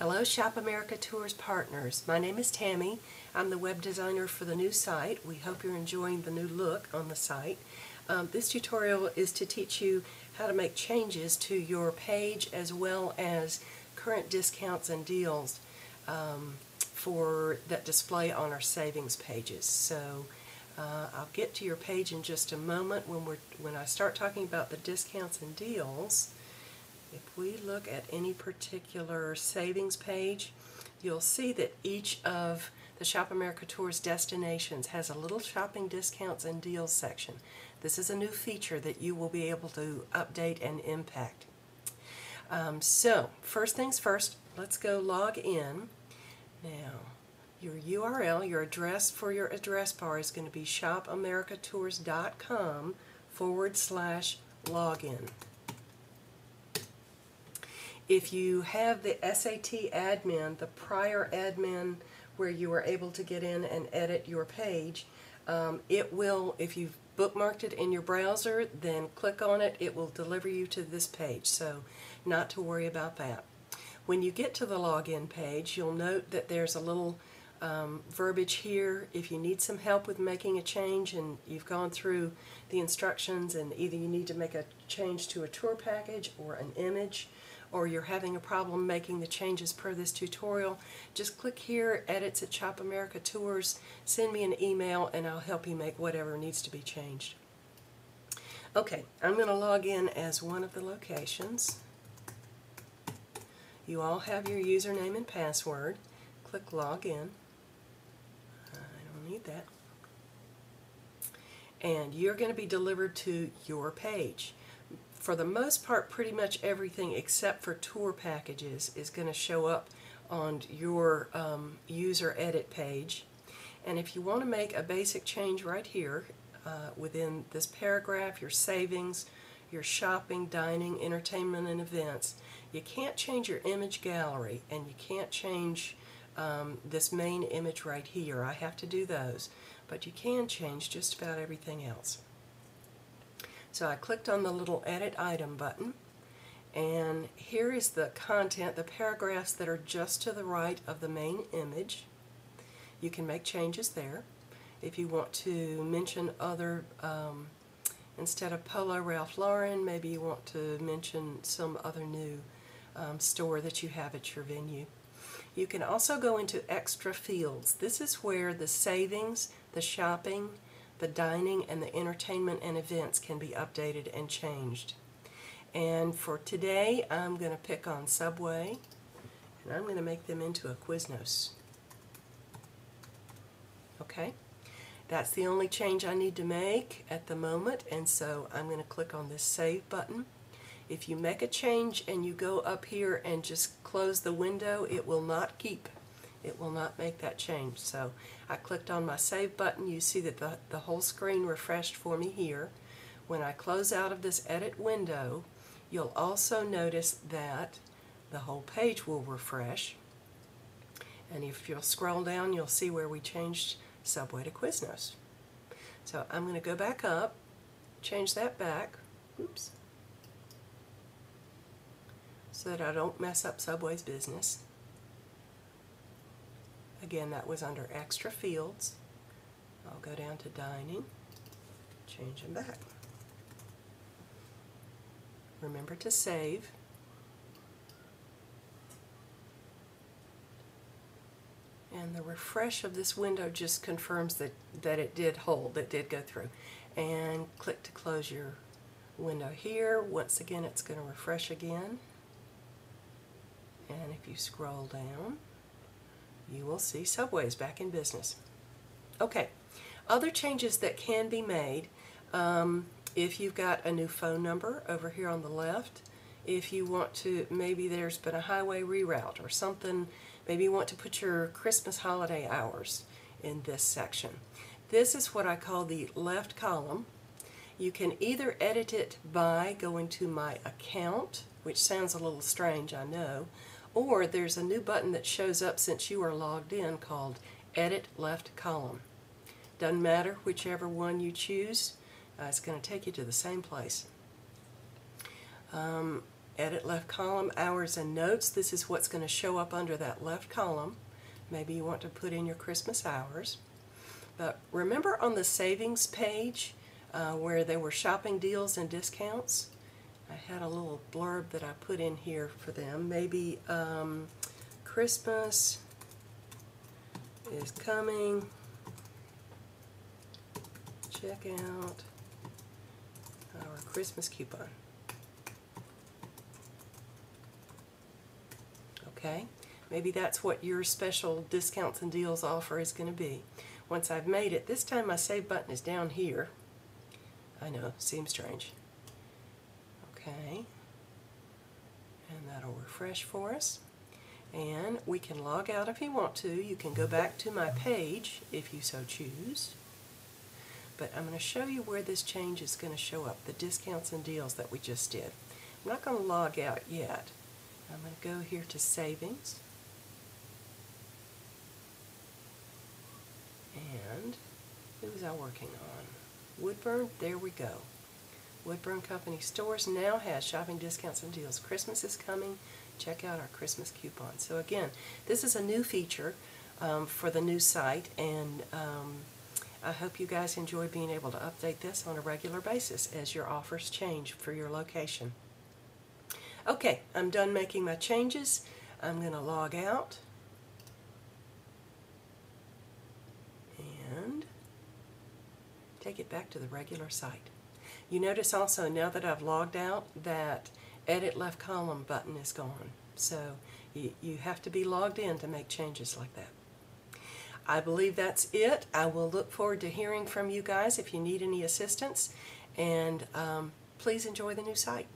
Hello Shop America Tours partners. My name is Tammy. I'm the web designer for the new site. We hope you're enjoying the new look on the site. Um, this tutorial is to teach you how to make changes to your page as well as current discounts and deals um, for that display on our savings pages. So uh, I'll get to your page in just a moment when we're when I start talking about the discounts and deals. If we look at any particular savings page, you'll see that each of the Shop America Tours destinations has a little shopping discounts and deals section. This is a new feature that you will be able to update and impact. Um, so, first things first, let's go log in. Now, your URL, your address for your address bar is going to be shopamericatours.com forward slash login. If you have the SAT admin, the prior admin where you were able to get in and edit your page, um, it will, if you've bookmarked it in your browser, then click on it, it will deliver you to this page, so not to worry about that. When you get to the login page, you'll note that there's a little um, verbiage here. If you need some help with making a change and you've gone through the instructions and either you need to make a change to a tour package or an image, or you're having a problem making the changes per this tutorial, just click here, Edits at Shop America Tours, send me an email and I'll help you make whatever needs to be changed. Okay, I'm going to log in as one of the locations. You all have your username and password. Click Login. I don't need that. And you're going to be delivered to your page for the most part, pretty much everything except for tour packages is going to show up on your um, user edit page. And if you want to make a basic change right here uh, within this paragraph, your savings, your shopping, dining, entertainment, and events, you can't change your image gallery and you can't change um, this main image right here. I have to do those. But you can change just about everything else. So I clicked on the little Edit Item button, and here is the content, the paragraphs that are just to the right of the main image. You can make changes there. If you want to mention other, um, instead of Polo Ralph Lauren, maybe you want to mention some other new um, store that you have at your venue. You can also go into extra fields. This is where the savings, the shopping, the dining and the entertainment and events can be updated and changed. And for today, I'm going to pick on Subway, and I'm going to make them into a Quiznos. Okay? That's the only change I need to make at the moment, and so I'm going to click on this Save button. If you make a change and you go up here and just close the window, it will not keep it will not make that change. So I clicked on my Save button. You see that the, the whole screen refreshed for me here. When I close out of this Edit window, you'll also notice that the whole page will refresh. And if you'll scroll down, you'll see where we changed Subway to Quiznos. So I'm going to go back up, change that back, oops, so that I don't mess up Subway's business. Again, that was under extra fields. I'll go down to dining, change them back. Remember to save. And the refresh of this window just confirms that, that it did hold, it did go through. And click to close your window here. Once again, it's going to refresh again. And if you scroll down, you will see Subway's back in business. Okay, other changes that can be made um, if you've got a new phone number over here on the left, if you want to, maybe there's been a highway reroute or something, maybe you want to put your Christmas holiday hours in this section. This is what I call the left column. You can either edit it by going to my account, which sounds a little strange, I know, or there's a new button that shows up since you are logged in called Edit Left Column. Doesn't matter whichever one you choose, uh, it's going to take you to the same place. Um, edit left column, hours and notes. This is what's going to show up under that left column. Maybe you want to put in your Christmas hours. But remember on the savings page uh, where there were shopping deals and discounts? I had a little blurb that I put in here for them. Maybe um, Christmas is coming. Check out our Christmas coupon. Okay, maybe that's what your special discounts and deals offer is going to be. Once I've made it, this time my save button is down here. I know, seems strange. Okay, and that'll refresh for us. And we can log out if you want to. You can go back to my page if you so choose. But I'm going to show you where this change is going to show up, the discounts and deals that we just did. I'm not going to log out yet. I'm going to go here to Savings. And who was I working on? Woodburn, there we go. Woodburn Company Stores now has shopping discounts and deals. Christmas is coming. Check out our Christmas coupon. So again, this is a new feature um, for the new site and um, I hope you guys enjoy being able to update this on a regular basis as your offers change for your location. Okay, I'm done making my changes. I'm going to log out. And take it back to the regular site. You notice also now that I've logged out that edit left column button is gone. So you, you have to be logged in to make changes like that. I believe that's it. I will look forward to hearing from you guys if you need any assistance. And um, please enjoy the new site.